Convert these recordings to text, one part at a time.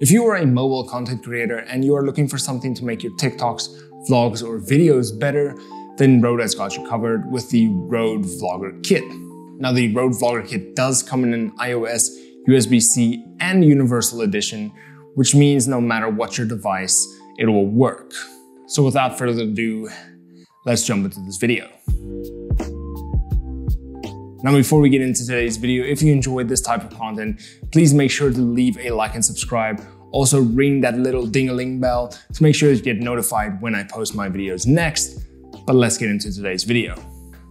If you are a mobile content creator and you are looking for something to make your TikToks, vlogs, or videos better, then Rode has got you covered with the Rode Vlogger Kit. Now the Rode Vlogger Kit does come in an iOS, USB-C, and Universal Edition, which means no matter what your device, it will work. So without further ado, let's jump into this video. Now, before we get into today's video, if you enjoyed this type of content, please make sure to leave a like and subscribe. Also ring that little ding-a-ling bell to make sure you get notified when I post my videos next. But let's get into today's video.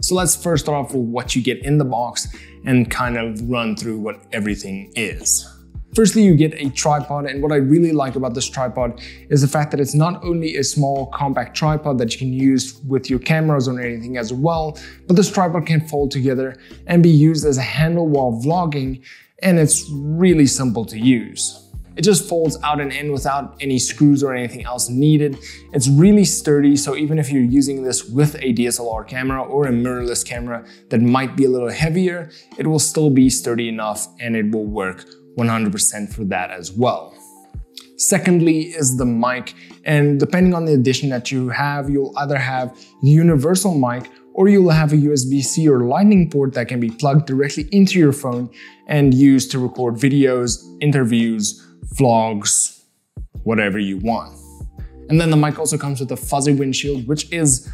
So let's first start off with what you get in the box and kind of run through what everything is. Firstly, you get a tripod, and what I really like about this tripod is the fact that it's not only a small compact tripod that you can use with your cameras or anything as well, but this tripod can fold together and be used as a handle while vlogging, and it's really simple to use. It just folds out and in without any screws or anything else needed. It's really sturdy, so even if you're using this with a DSLR camera or a mirrorless camera that might be a little heavier, it will still be sturdy enough and it will work 100% for that as well. Secondly is the mic, and depending on the edition that you have, you'll either have the universal mic or you'll have a USB-C or lightning port that can be plugged directly into your phone and used to record videos, interviews, vlogs, whatever you want. And then the mic also comes with a fuzzy windshield, which is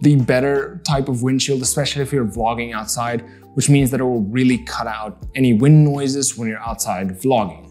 the better type of windshield, especially if you're vlogging outside, which means that it will really cut out any wind noises when you're outside vlogging.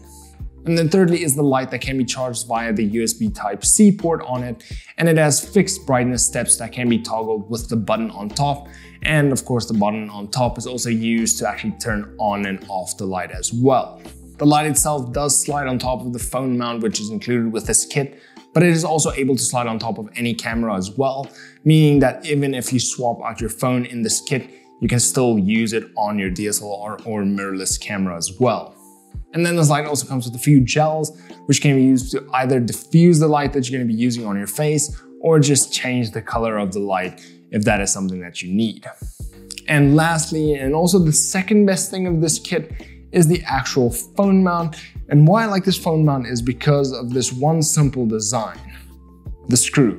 And then thirdly is the light that can be charged via the USB Type-C port on it, and it has fixed brightness steps that can be toggled with the button on top. And of course, the button on top is also used to actually turn on and off the light as well. The light itself does slide on top of the phone mount, which is included with this kit, but it is also able to slide on top of any camera as well, meaning that even if you swap out your phone in this kit, you can still use it on your DSLR or mirrorless camera as well. And then this light also comes with a few gels, which can be used to either diffuse the light that you're gonna be using on your face or just change the color of the light if that is something that you need. And lastly, and also the second best thing of this kit is the actual phone mount. And why I like this phone mount is because of this one simple design, the screw.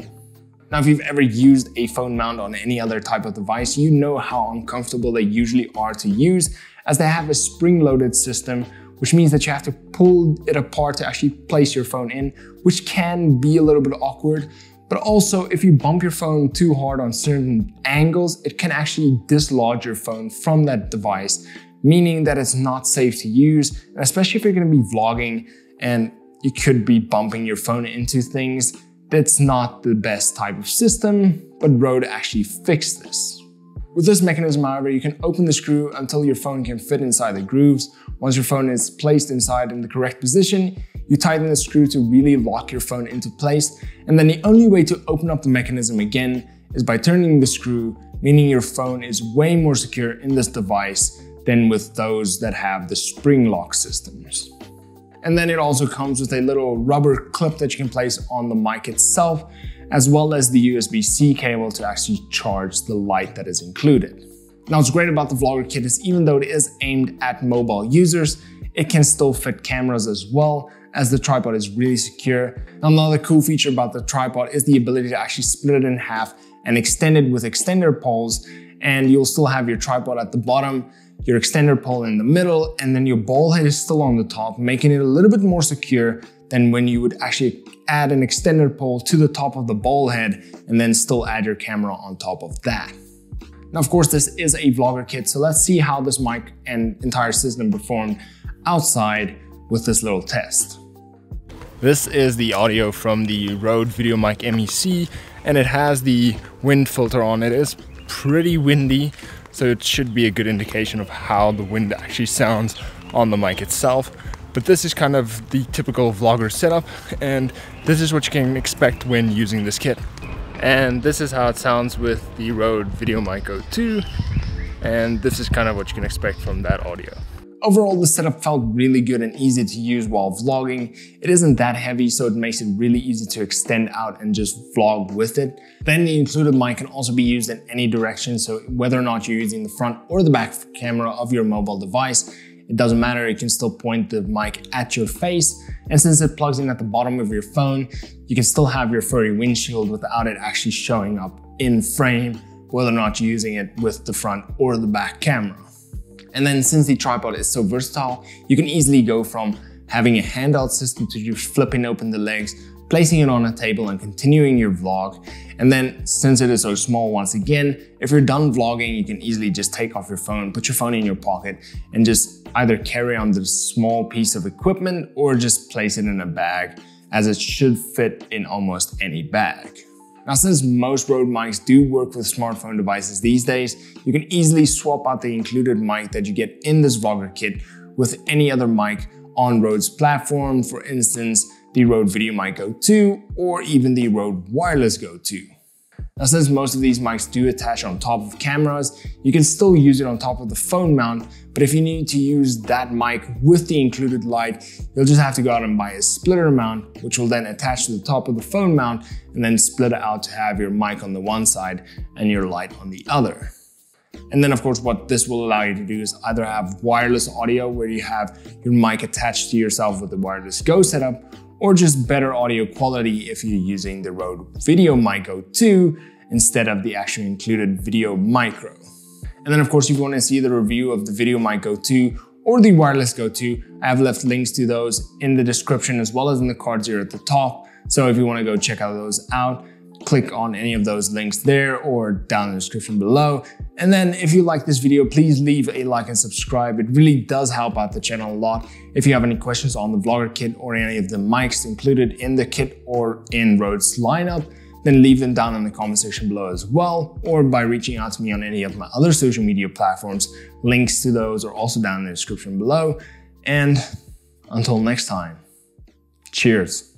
Now, if you've ever used a phone mount on any other type of device, you know how uncomfortable they usually are to use as they have a spring-loaded system, which means that you have to pull it apart to actually place your phone in, which can be a little bit awkward. But also, if you bump your phone too hard on certain angles, it can actually dislodge your phone from that device, meaning that it's not safe to use, especially if you're gonna be vlogging and you could be bumping your phone into things that's not the best type of system, but Rode actually fixed this. With this mechanism, however, you can open the screw until your phone can fit inside the grooves. Once your phone is placed inside in the correct position, you tighten the screw to really lock your phone into place. And then the only way to open up the mechanism again is by turning the screw, meaning your phone is way more secure in this device than with those that have the spring lock systems. And then it also comes with a little rubber clip that you can place on the mic itself, as well as the USB-C cable to actually charge the light that is included. Now what's great about the Vlogger kit is even though it is aimed at mobile users, it can still fit cameras as well, as the tripod is really secure. Now, another cool feature about the tripod is the ability to actually split it in half and extend it with extender poles, and you'll still have your tripod at the bottom your extender pole in the middle, and then your ball head is still on the top, making it a little bit more secure than when you would actually add an extender pole to the top of the ball head and then still add your camera on top of that. Now, of course, this is a vlogger kit, so let's see how this mic and entire system performed outside with this little test. This is the audio from the Rode VideoMic MEC, and it has the wind filter on it. It's pretty windy, so it should be a good indication of how the wind actually sounds on the mic itself. But this is kind of the typical vlogger setup and this is what you can expect when using this kit. And this is how it sounds with the Rode VideoMic Go 2 and this is kind of what you can expect from that audio. Overall, the setup felt really good and easy to use while vlogging. It isn't that heavy, so it makes it really easy to extend out and just vlog with it. Then the included mic can also be used in any direction, so whether or not you're using the front or the back camera of your mobile device, it doesn't matter, you can still point the mic at your face. And since it plugs in at the bottom of your phone, you can still have your furry windshield without it actually showing up in frame, whether or not you're using it with the front or the back camera. And then since the tripod is so versatile, you can easily go from having a handheld system to just flipping open the legs, placing it on a table and continuing your vlog. And then since it is so small, once again, if you're done vlogging, you can easily just take off your phone, put your phone in your pocket and just either carry on the small piece of equipment or just place it in a bag as it should fit in almost any bag. Now, since most Rode mics do work with smartphone devices these days, you can easily swap out the included mic that you get in this vlogger kit with any other mic on Rode's platform, for instance, the Rode VideoMic Go 2 or even the Rode Wireless Go 2. Now since most of these mics do attach on top of cameras, you can still use it on top of the phone mount, but if you need to use that mic with the included light, you'll just have to go out and buy a splitter mount, which will then attach to the top of the phone mount and then split it out to have your mic on the one side and your light on the other. And then of course, what this will allow you to do is either have wireless audio where you have your mic attached to yourself with the wireless Go setup, or just better audio quality if you're using the Rode VideoMic Go 2 instead of the actually included Video Micro. And then of course, if you want to see the review of the VideoMic Go 2 or the Wireless Go 2, I have left links to those in the description as well as in the cards here at the top. So if you want to go check out those out, click on any of those links there or down in the description below. And then if you like this video, please leave a like and subscribe. It really does help out the channel a lot. If you have any questions on the Vlogger kit or any of the mics included in the kit or in Rode's lineup, then leave them down in the comment section below as well, or by reaching out to me on any of my other social media platforms. Links to those are also down in the description below. And until next time, cheers.